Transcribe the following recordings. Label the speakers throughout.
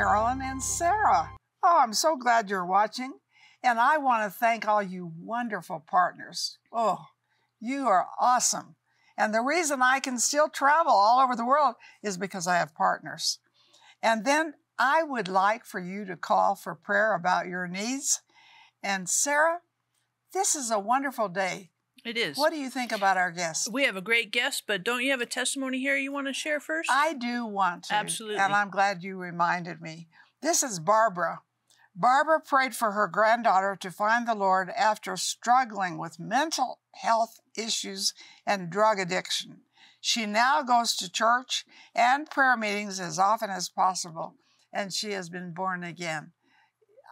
Speaker 1: Marilyn and Sarah. Oh, I'm so glad you're watching. And I want to thank all you wonderful partners. Oh, you are awesome. And the reason I can still travel all over the world is because I have partners. And then I would like for you to call for prayer about your needs. And Sarah, this is a wonderful day.
Speaker 2: It is.
Speaker 1: What do you think about our guests?
Speaker 2: We have a great guest, but don't you have a testimony here you want to share first?
Speaker 1: I do want to.
Speaker 2: Absolutely.
Speaker 1: And I'm glad you reminded me. This is Barbara. Barbara prayed for her granddaughter to find the Lord after struggling with mental health issues and drug addiction. She now goes to church and prayer meetings as often as possible, and she has been born again.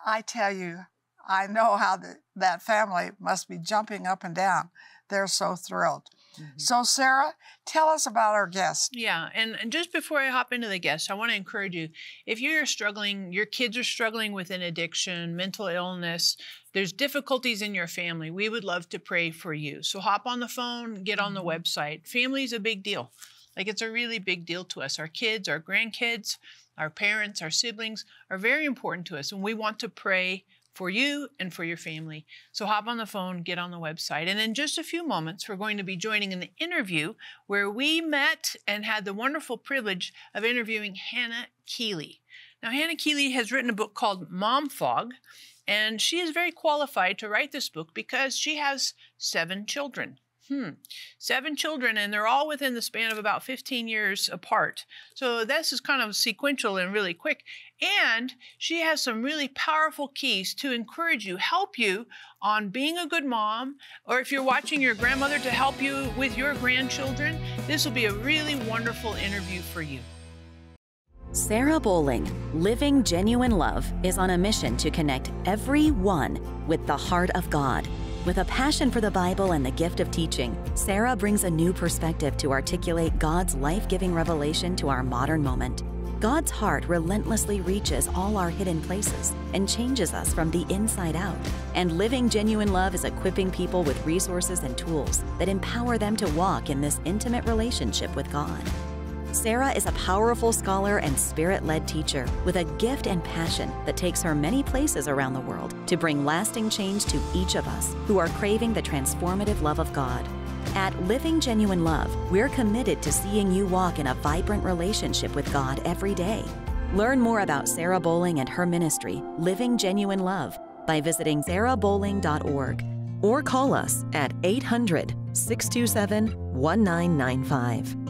Speaker 1: I tell you, I know how the, that family must be jumping up and down. They're so thrilled. Mm-hmm. So, Sarah, tell us about our guest.
Speaker 2: Yeah, and, and just before I hop into the guest, I want to encourage you if you're struggling, your kids are struggling with an addiction, mental illness, there's difficulties in your family, we would love to pray for you. So, hop on the phone, get on the mm-hmm. website. Family is a big deal. Like, it's a really big deal to us. Our kids, our grandkids, our parents, our siblings are very important to us, and we want to pray for you and for your family. So hop on the phone, get on the website. And in just a few moments, we're going to be joining in the interview where we met and had the wonderful privilege of interviewing Hannah Keeley. Now, Hannah Keeley has written a book called Mom Fog, and she is very qualified to write this book because she has seven children. Hmm. Seven children, and they're all within the span of about 15 years apart. So this is kind of sequential and really quick. And she has some really powerful keys to encourage you, help you on being a good mom, or if you're watching your grandmother to help you with your grandchildren. This will be a really wonderful interview for you.
Speaker 3: Sarah Bowling, Living Genuine Love, is on a mission to connect everyone with the heart of God. With a passion for the Bible and the gift of teaching, Sarah brings a new perspective to articulate God's life giving revelation to our modern moment. God's heart relentlessly reaches all our hidden places and changes us from the inside out. And Living Genuine Love is equipping people with resources and tools that empower them to walk in this intimate relationship with God. Sarah is a powerful scholar and spirit led teacher with a gift and passion that takes her many places around the world to bring lasting change to each of us who are craving the transformative love of God. At Living Genuine Love, we're committed to seeing you walk in a vibrant relationship with God every day. Learn more about Sarah Bowling and her ministry, Living Genuine Love, by visiting sarahbowling.org or call us at 800 627 1995.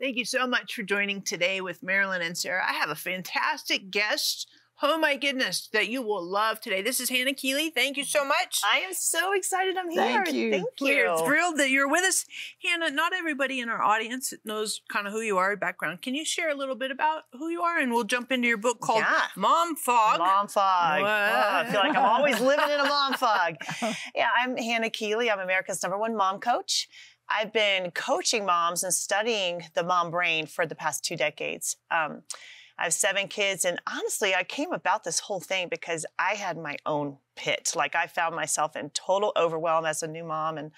Speaker 2: Thank you so much for joining today with Marilyn and Sarah. I have a fantastic guest. Oh my goodness, that you will love today. This is Hannah Keeley. Thank you so much.
Speaker 4: I am so excited I'm here.
Speaker 1: Thank you.
Speaker 4: Thank you.
Speaker 2: We're thrilled that you're with us. Hannah, not everybody in our audience knows kind of who you are, background. Can you share a little bit about who you are? And we'll jump into your book called
Speaker 4: yeah.
Speaker 2: Mom Fog.
Speaker 4: Mom Fog. Oh, I feel like I'm always living in a mom fog. Yeah, I'm Hannah Keeley. I'm America's number one mom coach. I've been coaching moms and studying the mom brain for the past two decades. Um, I have seven kids, and honestly, I came about this whole thing because I had my own pit. Like, I found myself in total overwhelm as a new mom and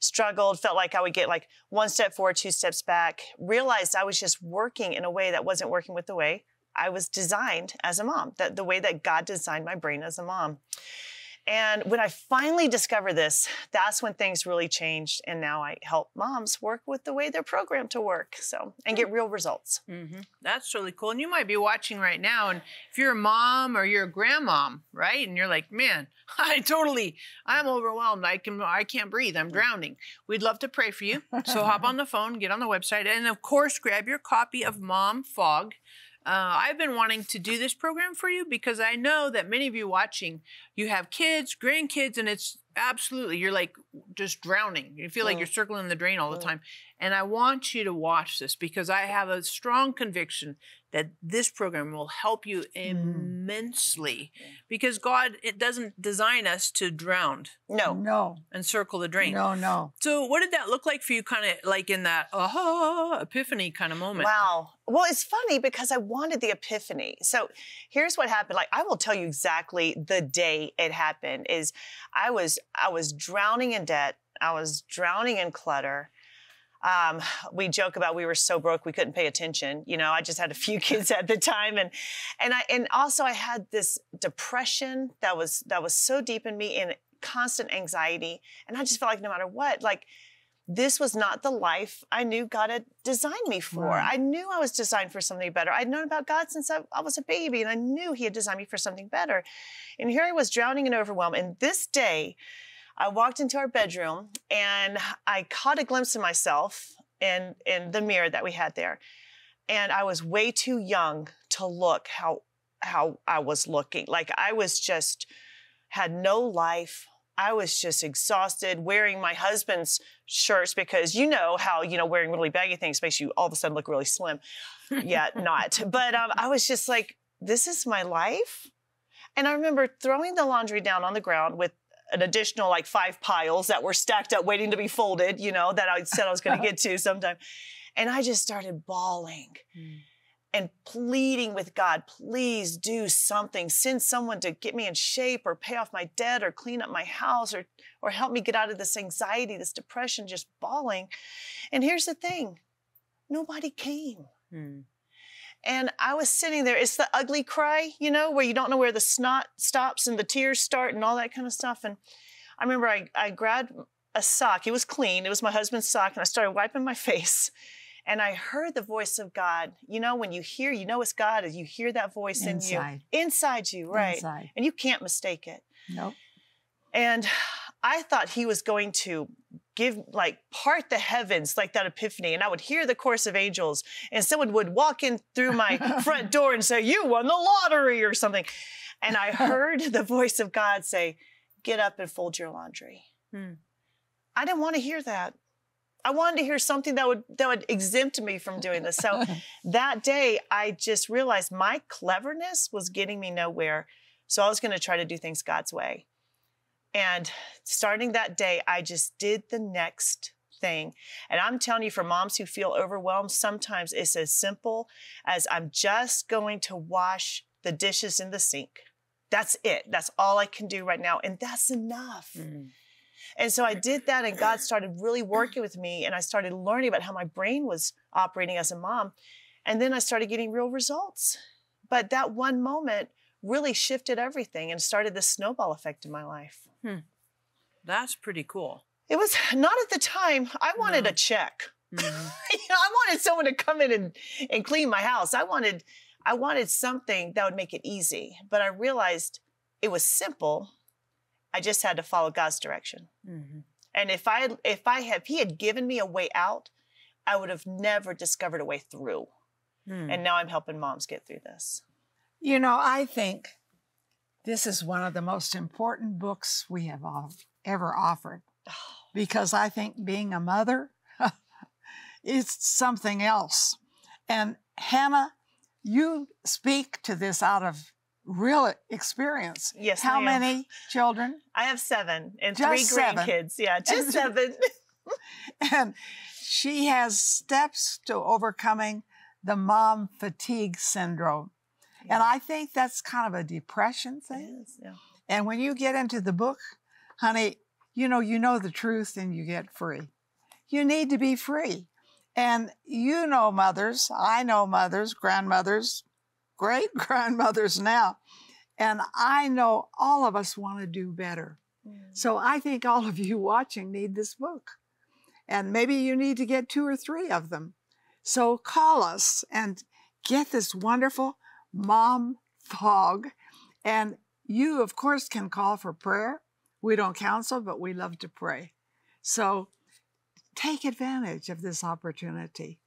Speaker 4: struggled, felt like I would get like one step forward, two steps back, realized I was just working in a way that wasn't working with the way I was designed as a mom, that the way that God designed my brain as a mom. And when I finally discovered this, that's when things really changed. And now I help moms work with the way they're programmed to work. So, and get real results.
Speaker 2: Mm-hmm. That's really cool. And you might be watching right now. And if you're a mom or you're a grandmom, right? And you're like, man, I totally, I'm overwhelmed. I can, I can't breathe. I'm drowning. We'd love to pray for you. So hop on the phone, get on the website, and of course, grab your copy of Mom Fog. Uh, I've been wanting to do this program for you because I know that many of you watching, you have kids, grandkids, and it's absolutely, you're like just drowning. You feel like you're circling the drain all the time. And I want you to watch this because I have a strong conviction that this program will help you mm. immensely because God it doesn't design us to drown.
Speaker 4: No.
Speaker 1: No.
Speaker 2: And circle the drain.
Speaker 1: No, no.
Speaker 2: So what did that look like for you kind of like in that aha epiphany kind of moment?
Speaker 4: Wow. Well, it's funny because I wanted the epiphany. So here's what happened. Like I will tell you exactly the day it happened is I was I was drowning in debt. I was drowning in clutter. Um, we joke about we were so broke we couldn't pay attention. You know, I just had a few kids at the time, and and I and also I had this depression that was that was so deep in me and constant anxiety, and I just felt like no matter what, like this was not the life I knew God had designed me for.
Speaker 1: Right.
Speaker 4: I knew I was designed for something better. I'd known about God since I, I was a baby, and I knew He had designed me for something better. And here I was drowning in overwhelm. And this day, I walked into our bedroom and I caught a glimpse of myself in, in the mirror that we had there. And I was way too young to look how how I was looking. Like I was just had no life. I was just exhausted wearing my husband's shirts because you know how, you know, wearing really baggy things makes you all of a sudden look really slim. yeah, not. But um, I was just like, this is my life. And I remember throwing the laundry down on the ground with an additional like five piles that were stacked up waiting to be folded, you know, that I said I was going to get to sometime. And I just started bawling and pleading with God, please do something. Send someone to get me in shape or pay off my debt or clean up my house or, or help me get out of this anxiety, this depression, just bawling. And here's the thing nobody came.
Speaker 2: Mm.
Speaker 4: And I was sitting there. It's the ugly cry, you know, where you don't know where the snot stops and the tears start and all that kind of stuff. And I remember I, I grabbed a sock. It was clean. It was my husband's sock. And I started wiping my face. And I heard the voice of God. You know, when you hear, you know it's God, as you hear that voice
Speaker 1: Inside.
Speaker 4: in you, inside you, right?
Speaker 1: Inside.
Speaker 4: And you can't mistake it.
Speaker 1: Nope.
Speaker 4: And I thought he was going to give, like, part the heavens, like that epiphany. And I would hear the chorus of angels, and someone would walk in through my front door and say, You won the lottery or something. And I heard the voice of God say, Get up and fold your laundry.
Speaker 2: Hmm.
Speaker 4: I didn't want to hear that. I wanted to hear something that would that would exempt me from doing this. So that day I just realized my cleverness was getting me nowhere. So I was going to try to do things God's way. And starting that day, I just did the next thing. And I'm telling you, for moms who feel overwhelmed, sometimes it's as simple as I'm just going to wash the dishes in the sink. That's it. That's all I can do right now. And that's enough.
Speaker 2: Mm.
Speaker 4: And so I did that, and God started really working with me, and I started learning about how my brain was operating as a mom. And then I started getting real results. But that one moment really shifted everything and started the snowball effect in my life.
Speaker 2: That's pretty cool.
Speaker 4: It was not at the time. I wanted
Speaker 2: No.
Speaker 4: a check.
Speaker 2: Mhm.
Speaker 4: you know, I wanted someone to come in and, and clean my house. I wanted I wanted something that would make it easy. But I realized it was simple. I just had to follow God's direction.
Speaker 2: Mhm.
Speaker 4: And if I had- if I had if he had given me a way out, I would have never discovered a way through.
Speaker 2: Mm.
Speaker 4: And now I'm helping moms get through this.
Speaker 1: You know, I think this is one of the most important books we have off- ever offered because I think being a mother is something else. And Hannah, you speak to this out of real experience.
Speaker 4: Yes,
Speaker 1: How many children?
Speaker 4: I have seven and
Speaker 1: Just
Speaker 4: three
Speaker 1: seven.
Speaker 4: grandkids. Yeah, just seven.
Speaker 1: And she has steps to overcoming the mom fatigue syndrome. And I think that's kind of a depression thing.
Speaker 4: Yes, yeah.
Speaker 1: And when you get into the book, honey, you know, you know the truth and you get free. You need to be free. And you know mothers, I know mothers, grandmothers, great grandmothers now. And I know all of us want to do better. So I think all of you watching need this book. And maybe you need to get two or three of them. So call us and get this wonderful mom fog. And you, of course, can call for prayer. We don't counsel, but we love to pray. So take advantage of this opportunity.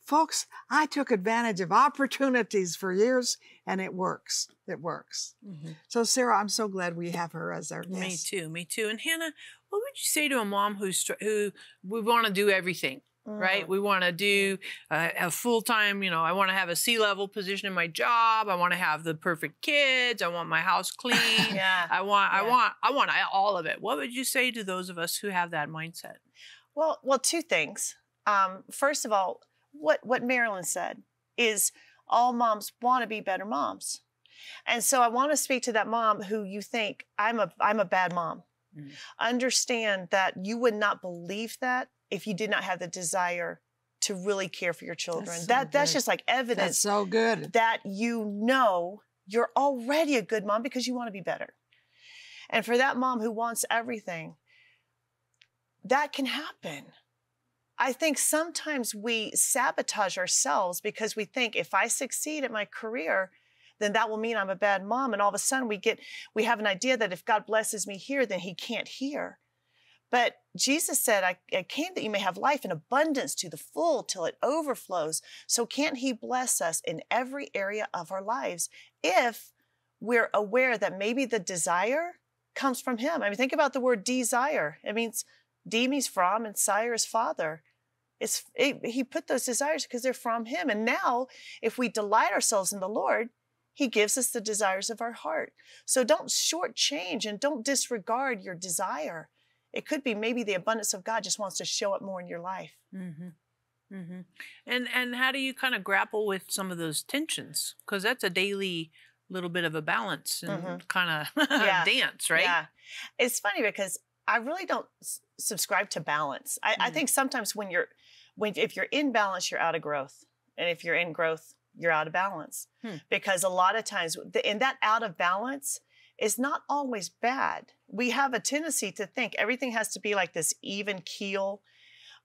Speaker 1: Folks, I took advantage of opportunities for years and it works. It works.
Speaker 2: Mhm.
Speaker 1: So, Sarah, I'm so glad we have her as our guest.
Speaker 2: Me too. Me too. And Hannah, what would you say to a mom who's who we want to do everything? Right?
Speaker 4: Mm.
Speaker 2: We want to do uh, a full time, you know, I want to have a C level position in my job. I want to have the perfect kids. I want my house clean.
Speaker 4: Yeah.
Speaker 2: I want, I want, I want all of it. What would you say to those of us who have that mindset?
Speaker 4: Well, well, two things. Um, first of all, what what Marilyn said is all moms want to be better moms, and so I want to speak to that mom who you think I'm a I'm a bad mom. Mm. Understand that you would not believe that if you did not have the desire to really care for your children. That's so that that's just like evidence.
Speaker 1: That's so good.
Speaker 4: That you know you're already a good mom because you want to be better. And for that mom who wants everything, that can happen. I think sometimes we sabotage ourselves because we think if I succeed at my career, then that will mean I'm a bad mom. And all of a sudden we get, we have an idea that if God blesses me here, then he can't hear. But Jesus said, I, I, came that you may have life in abundance to the full till it overflows. So can't he bless us in every area of our lives if we're aware that maybe the desire comes from him? I mean, think about the word desire. It means D means from and sire is father. It's, it, he put those desires because they're from him. And now, if we delight ourselves in the Lord, he gives us the desires of our heart. So don't shortchange and don't disregard your desire. It could be maybe the abundance of God just wants to show up more in your life.
Speaker 2: Mm-hmm. Mm-hmm. And and how do you kind of grapple with some of those tensions? Because that's a daily little bit of a balance and mm-hmm. kind of yeah. dance, right? Yeah.
Speaker 4: It's funny because I really don't s- subscribe to balance. I, I mm. think sometimes when you're when if you're in balance, you're out of growth, and if you're in growth, you're out of balance. Hmm. Because a lot of times, in that out of balance is not always bad. We have a tendency to think everything has to be like this even keel.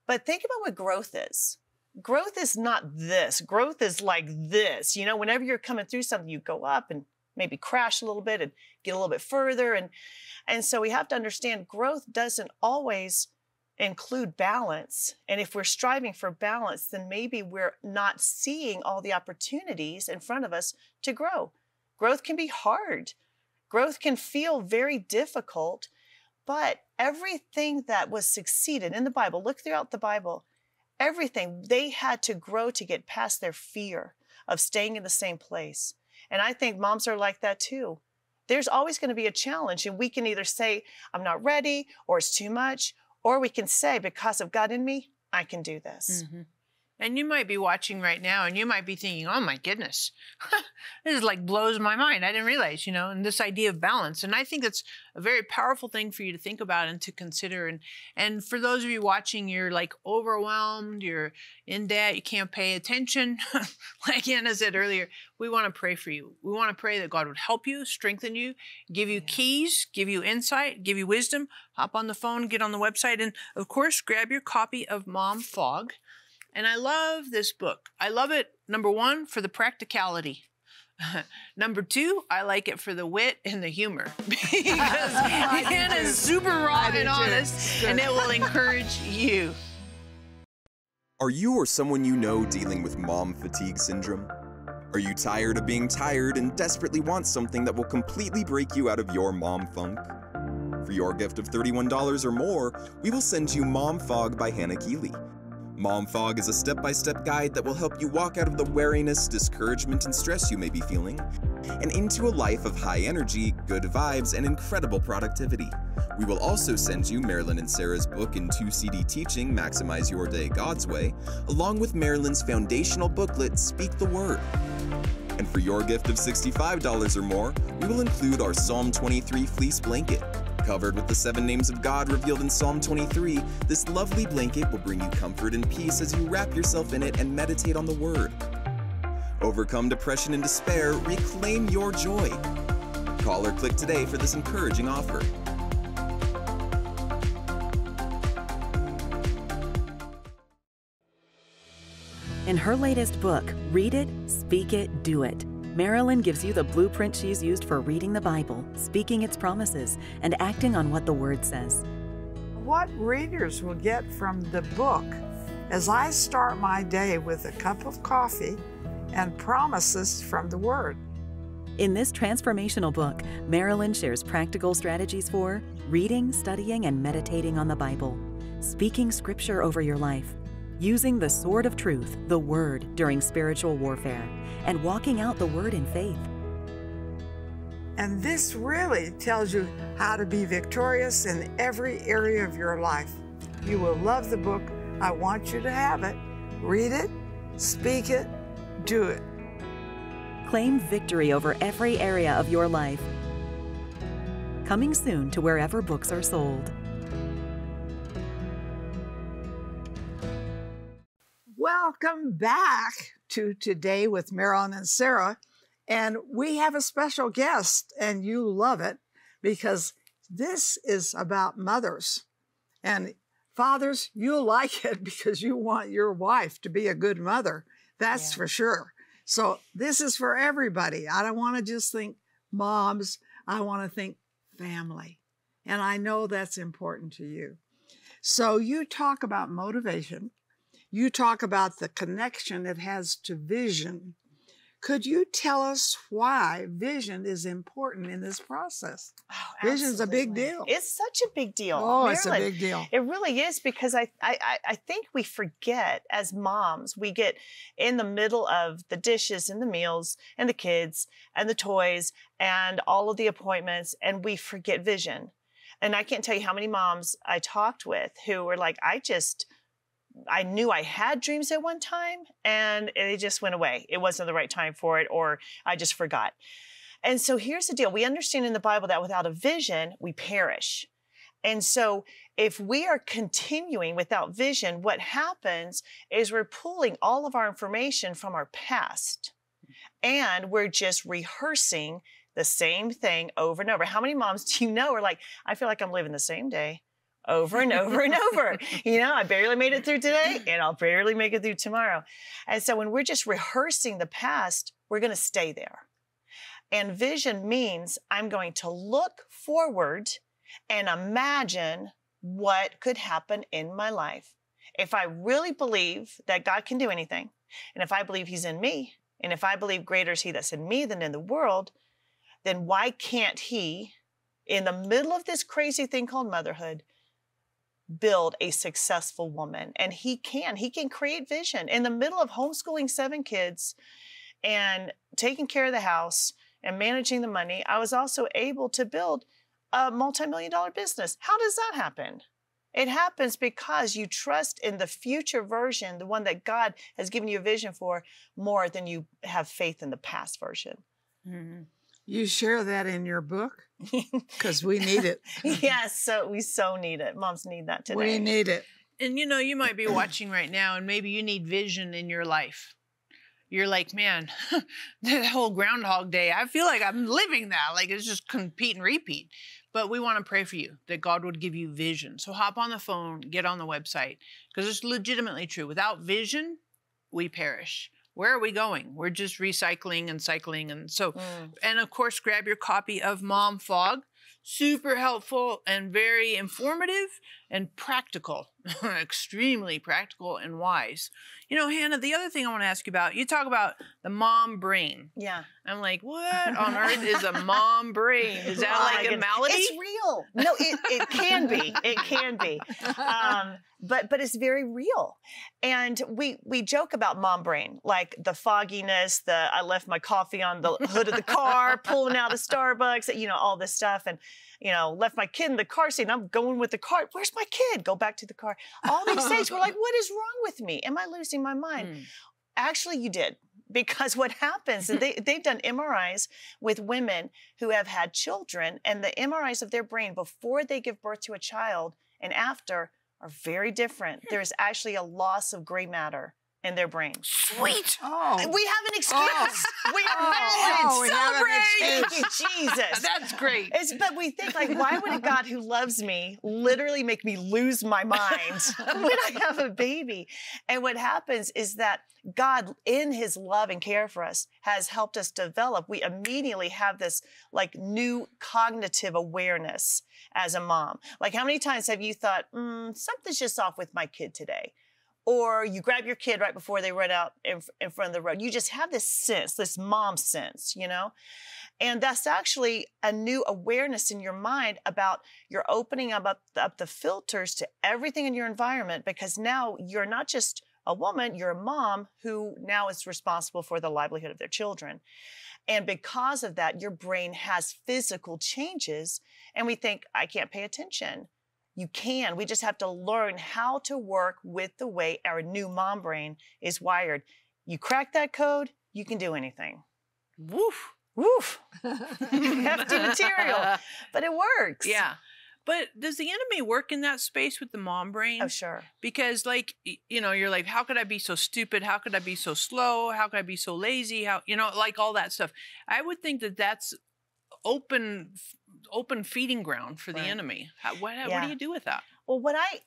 Speaker 4: But think about what growth is. Growth is not this. Growth is like this. You know, whenever you're coming through something, you go up and maybe crash a little bit and get a little bit further. And, and so we have to understand growth doesn't always include balance. And if we're striving for balance, then maybe we're not seeing all the opportunities in front of us to grow. Growth can be hard, growth can feel very difficult, but everything that was succeeded in the Bible, look throughout the Bible, everything, they had to grow to get past their fear of staying in the same place. And I think moms are like that too. There's always going to be a challenge, and we can either say, I'm not ready, or it's too much, or we can say, because of God in me, I can do this. Mm-hmm.
Speaker 2: And you might be watching right now and you might be thinking, oh my goodness, this is like blows my mind. I didn't realize, you know, and this idea of balance. And I think that's a very powerful thing for you to think about and to consider. And and for those of you watching, you're like overwhelmed, you're in debt, you can't pay attention. like Hannah said earlier, we want to pray for you. We want to pray that God would help you, strengthen you, give you keys, give you insight, give you wisdom. Hop on the phone, get on the website, and of course, grab your copy of Mom Fog. And I love this book. I love it, number one, for the practicality. number two, I like it for the wit and the humor because Hannah is super raw and honest, and it will encourage you.
Speaker 5: Are you or someone you know dealing with mom fatigue syndrome? Are you tired of being tired and desperately want something that will completely break you out of your mom funk? For your gift of $31 or more, we will send you Mom Fog by Hannah Keeley Mom Fog is a step by step guide that will help you walk out of the wariness, discouragement, and stress you may be feeling and into a life of high energy, good vibes, and incredible productivity. We will also send you Marilyn and Sarah's book in 2 CD teaching, Maximize Your Day God's Way, along with Marilyn's foundational booklet, Speak the Word. And for your gift of $65 or more, we will include our Psalm 23 fleece blanket. Covered with the seven names of God revealed in Psalm 23, this lovely blanket will bring you comfort and peace as you wrap yourself in it and meditate on the Word. Overcome depression and despair, reclaim your joy. Call or click today for this encouraging offer.
Speaker 3: In her latest book, Read It, Speak It, Do It Marilyn gives you the blueprint she's used for reading the Bible, speaking its promises, and acting on what the Word says.
Speaker 1: What readers will get from the book as I start my day with a cup of coffee and promises from the Word.
Speaker 3: In this transformational book, Marilyn shares practical strategies for reading, studying, and meditating on the Bible, speaking scripture over your life, using the sword of truth, the Word, during spiritual warfare and walking out the word in faith.
Speaker 1: And this really tells you how to be victorious in every area of your life. You will love the book. I want you to have it. Read it, speak it, do it.
Speaker 3: Claim victory over every area of your life. coming soon to wherever books are sold.
Speaker 1: Welcome back to Today with Marilyn and Sarah. And we have a special guest, and you love it because this is about mothers. And fathers, you'll like it because you want your wife to be a good mother. That's
Speaker 4: Yeah.
Speaker 1: for sure. So this is for everybody. I don't want to just think moms, I want to think family. And I know that's important to you. So you talk about motivation. You talk about the connection it has to vision. Could you tell us why vision is important in this process?
Speaker 4: Oh,
Speaker 1: Vision's a big deal.
Speaker 4: It's such a big deal.
Speaker 1: Oh, it's a big deal.
Speaker 4: It really is because I, I I- I think we forget as moms, we get in the middle of the dishes and the meals and the kids and the toys and all of the appointments and we forget vision. And I can't tell you how many moms I talked with who were like, I just I knew I had dreams at one time and they just went away. It wasn't the right time for it or I just forgot. And so here's the deal. We understand in the Bible that without a vision, we perish. And so, if we are continuing without vision, what happens is we're pulling all of our information from our past and we're just rehearsing the same thing over and over. How many moms do you know are like, I feel like I'm living the same day over and over and over? You know, I barely made it through today and I'll barely make it through tomorrow. And so, when we're just rehearsing the past, we're going to stay there. And vision means I'm going to look forward and imagine what could happen in my life. If I really believe that God can do anything, and if I believe He's in me, and if I believe greater is He that's in me than in the world, then why can't He, in the middle of this crazy thing called motherhood, build a successful woman? And He can. He can create vision. In the middle of homeschooling seven kids and taking care of the house and managing the money, I was also able to build a multi-million dollar business. How does that happen? It happens because you trust in the future version, the one that God has given you a vision for, more than you have faith in the past version. Mm-hmm.
Speaker 1: You share that in your book because we need it.
Speaker 4: yes, so we so need it. Moms need that today.
Speaker 1: We need it.
Speaker 2: And you know, you might be watching right now, and maybe you need vision in your life. You're like, man, that whole Groundhog Day, I feel like I'm living that. Like it's just compete and repeat. But we want to pray for you that God would give you vision. So hop on the phone, get on the website, because it's legitimately true. Without vision, we perish. Where are we going? We're just recycling and cycling. And so,
Speaker 4: Mm.
Speaker 2: and of course, grab your copy of Mom Fog. Super helpful and very informative and practical, extremely practical and wise. You know, Hannah, the other thing I want to ask you about, you talk about the mom brain.
Speaker 4: Yeah.
Speaker 2: I'm like, what on earth is a mom brain? Is that
Speaker 4: Oh
Speaker 2: like a malady?
Speaker 4: It's real. No, it, it can be. It can be. Um, but but it's very real. And we we joke about mom brain, like the fogginess, the I left my coffee on the hood of the car, pulling out of Starbucks, you know, all this stuff. And you know, left my kid in the car seat. And I'm going with the car. Where's my kid? Go back to the car. All these things. We're like, what is wrong with me? Am I losing my mind?
Speaker 2: Mm.
Speaker 4: Actually, you did. Because what happens, they, they've done MRIs with women who have had children, and the MRIs of their brain before they give birth to a child and after are very different. There's actually a loss of gray matter in their brain.
Speaker 2: Sweet.
Speaker 1: Oh,
Speaker 4: We have an excuse. We are
Speaker 1: Oh,
Speaker 4: valid.
Speaker 1: oh, we have an
Speaker 4: Celebrate. Thank you, Jesus.
Speaker 2: That's great.
Speaker 4: It's, but we think like, why would a God who loves me literally make me lose my mind when I have a baby? And what happens is that God, in His love and care for us, has helped us develop. We immediately have this like new cognitive awareness as a mom. Like, how many times have you thought, mm, something's just off with my kid today? Or you grab your kid right before they run out in, in front of the road. You just have this sense, this mom sense, you know? And that's actually a new awareness in your mind about you're opening up, up, up the filters to everything in your environment because now you're not just a woman, you're a mom who now is responsible for the livelihood of their children. And because of that, your brain has physical changes. And we think, I can't pay attention. You can. We just have to learn how to work with the way our new mom brain is wired. You crack that code, you can do anything.
Speaker 2: Woof.
Speaker 4: Woof. Hefty material. But it works.
Speaker 2: Yeah. But does the enemy work in that space with the mom brain?
Speaker 4: Oh, sure.
Speaker 2: Because, like, you know, you're like, how could I be so stupid? How could I be so slow? How could I be so lazy? How, you know, like all that stuff. I would think that that's open, open feeding ground for the enemy. How, what, what do you do with that?
Speaker 4: Well, what I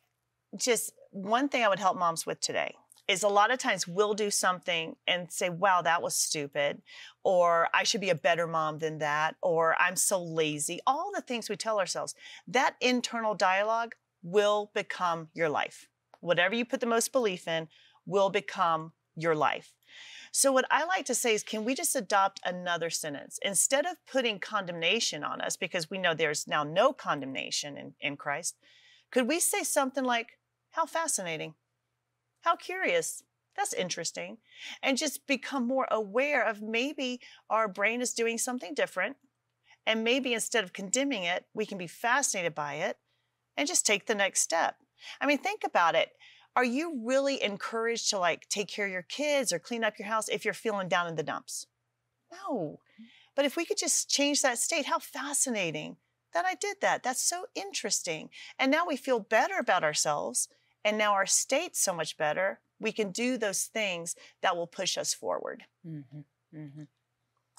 Speaker 4: just one thing I would help moms with today is a lot of times we'll do something and say, wow, that was stupid, or I should be a better mom than that, or I'm so lazy. All the things we tell ourselves, that internal dialogue will become your life. Whatever you put the most belief in will become your life. So, what I like to say is, can we just adopt another sentence? Instead of putting condemnation on us, because we know there's now no condemnation in, in Christ, could we say something like, How fascinating? How curious? That's interesting. And just become more aware of maybe our brain is doing something different. And maybe instead of condemning it, we can be fascinated by it and just take the next step. I mean, think about it. Are you really encouraged to like take care of your kids or clean up your house if you're feeling down in the dumps? No. But if we could just change that state, how fascinating that I did that. That's so interesting. And now we feel better about ourselves. And now our state's so much better. We can do those things that will push us forward.
Speaker 2: Mm-hmm. Mm-hmm.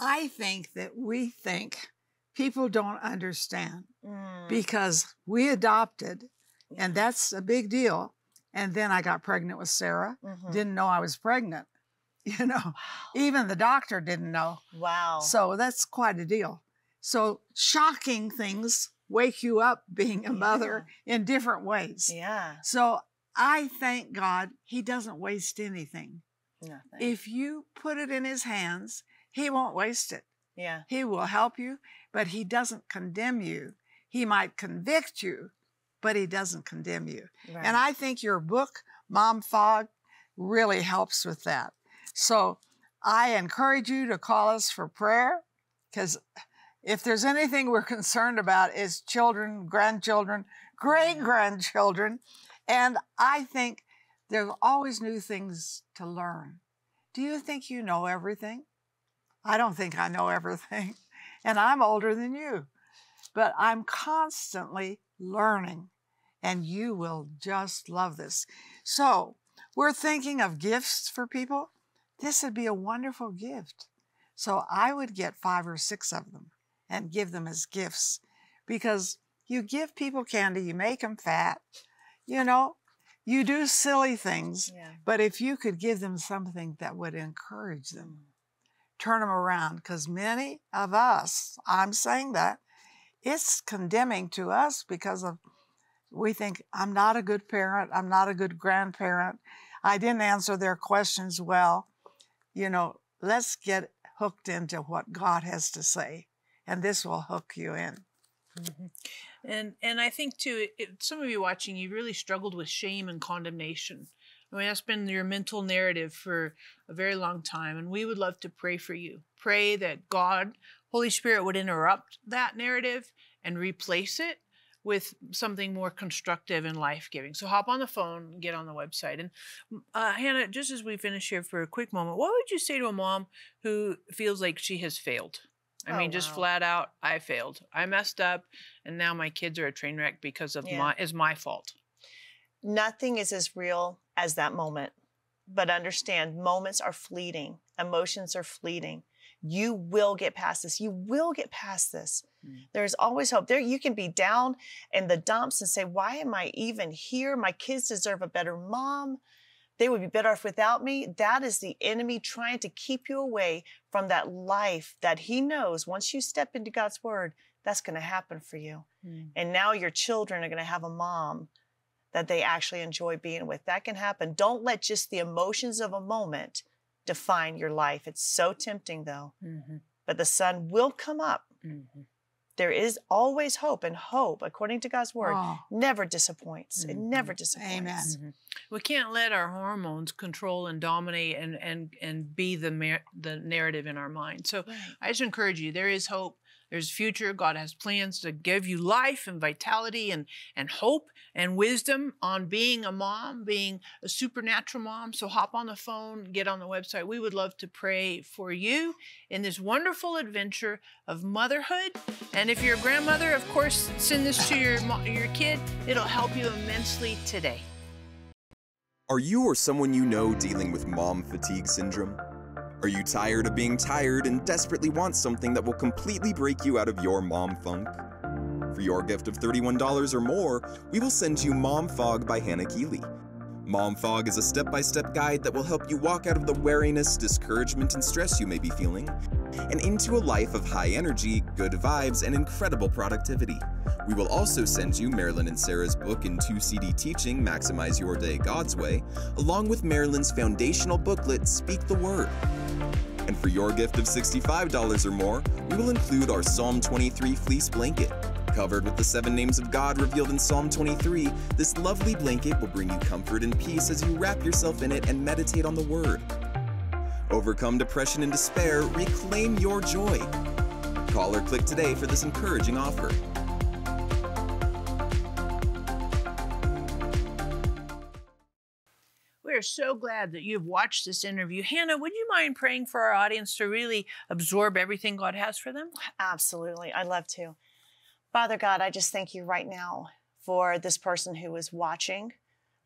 Speaker 1: I think that we think people don't understand
Speaker 4: Mm,
Speaker 1: because we adopted, and that's a big deal. And then I got pregnant with Sarah.
Speaker 4: mhm.
Speaker 1: Didn't know I was pregnant. You know, even the doctor didn't know.
Speaker 4: Wow.
Speaker 1: So that's quite a deal. So shocking things wake you up being a mother in different ways.
Speaker 4: yeah.
Speaker 1: So I thank God he doesn't waste anything.
Speaker 4: Nothing.
Speaker 1: If you put it in his hands, he won't waste it.
Speaker 4: yeah.
Speaker 1: He will help you, but he doesn't condemn you. He might convict you, but he doesn't condemn you.
Speaker 4: Right.
Speaker 1: And I think your book, Mom Fog, really helps with that. So I encourage you to call us for prayer because if there's anything we're concerned about is children, grandchildren, great grandchildren. And I think there's always new things to learn. Do you think you know everything? I don't think I know everything. And I'm older than you, but I'm constantly learning and you will just love this. So, we're thinking of gifts for people. This would be a wonderful gift. So, I would get five or six of them and give them as gifts because you give people candy, you make them fat, you know, you do silly things.
Speaker 4: yeah.
Speaker 1: But if you could give them something that would encourage them, turn them around, because many of us, I'm saying that, it's condemning to us because of we think I'm not a good parent, I'm not a good grandparent, I didn't answer their questions well. You know, let's get hooked into what God has to say, and this will hook you in.
Speaker 2: Mhm. And and I think too, it- some of you watching, you really struggled with shame and condemnation. I mean, that's been your mental narrative for a very long time, and we would love to pray for you. Pray that God, Holy Spirit, would interrupt that narrative and replace it with something more constructive and life giving. So hop on the phone, get on the website, and uh, Hannah. Just as we finish here for a quick moment, what would you say to a mom who feels like she has failed? I
Speaker 4: Oh,
Speaker 2: mean, just
Speaker 4: wow.
Speaker 2: flat out, I failed. I messed up, and now my kids are a train wreck because of
Speaker 4: Yeah.
Speaker 2: my is my fault.
Speaker 4: Nothing is as real as that moment. But understand, moments are fleeting, emotions are fleeting. You will get past this. You will get past this.
Speaker 2: Mm.
Speaker 4: There's always hope. There you can be down in the dumps and say, "Why am I even here? My kids deserve a better mom. They would be better off without me." That is the enemy trying to keep you away from that life that he knows once you step into God's word, that's going to happen for you. And now your children are going to have a mom that they actually enjoy being with. That can happen. Don't let just the emotions of a moment define your life. It's so tempting, though.
Speaker 2: Mm-hmm.
Speaker 4: But the sun will come up.
Speaker 2: Mm-hmm.
Speaker 4: There is always hope, and hope, according to God's word,
Speaker 1: Oh,
Speaker 4: never disappoints. It
Speaker 2: Mhm.
Speaker 4: never disappoints.
Speaker 1: Amen.
Speaker 2: We can't let our hormones control and dominate and and and be the mar- the narrative in our mind. So
Speaker 4: Right.
Speaker 2: I just encourage you. There is hope. There's future. God has plans to give you life and vitality and, and hope and wisdom on being a mom, being a supernatural mom. So hop on the phone, get on the website. We would love to pray for you in this wonderful adventure of motherhood. And if you're a grandmother, of course, send this to your, your kid. It'll help you immensely today.
Speaker 5: Are you or someone you know dealing with mom fatigue syndrome? Are you tired of being tired and desperately want something that will completely break you out of your mom funk? For your gift of $31 or more, we will send you Mom Fog by Hannah Keeley. Mom Fog is a step by step guide that will help you walk out of the wariness, discouragement, and stress you may be feeling and into a life of high energy, good vibes, and incredible productivity. We will also send you Marilyn and Sarah's book in 2 CD teaching, Maximize Your Day God's Way, along with Marilyn's foundational booklet, Speak the Word. And for your gift of $65 or more, we will include our Psalm 23 fleece blanket. Covered with the seven names of God revealed in Psalm 23, this lovely blanket will bring you comfort and peace as you wrap yourself in it and meditate on the Word. Overcome depression and despair, reclaim your joy. Call or click today for this encouraging offer.
Speaker 2: We are so glad that you've watched this interview. Hannah, would you mind praying for our audience to really absorb everything God has for them?
Speaker 4: Absolutely. I'd love to. Father God, I just thank you right now for this person who is watching.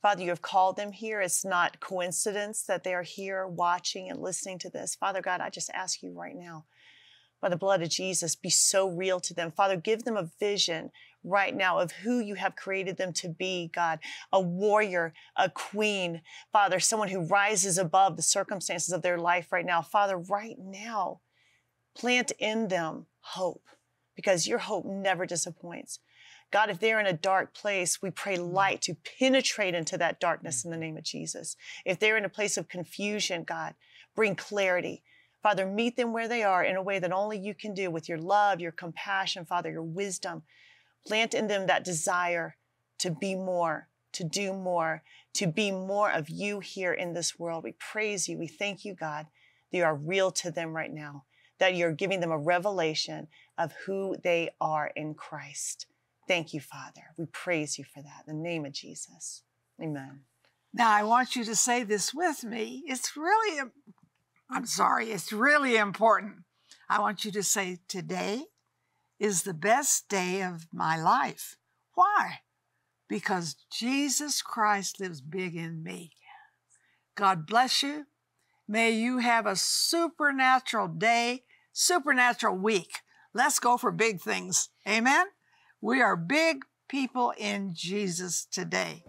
Speaker 4: Father, you have called them here. It's not coincidence that they are here watching and listening to this. Father God, I just ask you right now, by the blood of Jesus, be so real to them. Father, give them a vision right now of who you have created them to be, God. A warrior, a queen, Father, someone who rises above the circumstances of their life right now. Father, right now, plant in them hope because your hope never disappoints. God, if they're in a dark place, we pray mm. light to penetrate into that darkness in the mm. name of Jesus. If they're in a place of confusion, God, bring clarity. Father, meet them where they are in a way that only you can do with your love, your compassion, Father, your wisdom. Plant in them that desire to be more, to do more, to be more of you here in this world. We praise you. We thank you, God, that you are real to them right now, that you're giving them a revelation of who they are in Christ. Thank you, Father. We praise you for that. In the name of Jesus. Amen.
Speaker 1: Now, I want you to say this with me. It's really, I'm sorry, it's really important. I want you to say, Today is the best day of my life. Why? Because Jesus Christ lives big in me. God bless you. May you have a supernatural day, supernatural week. Let's go for big things. Amen. We are big people in Jesus today.